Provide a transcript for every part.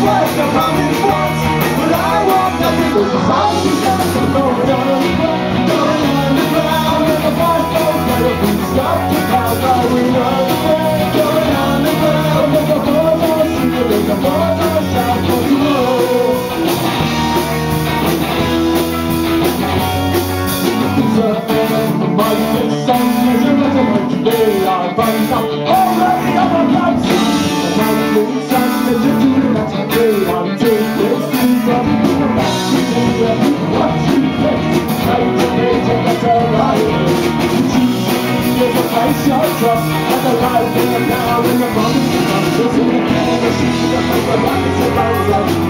twice, I'm once When I walked up to the house, she said, I'm going down on the ground Going underground, and the boss knows better than stop to pound Going underground, going underground It's a man, a I out, up,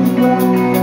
Música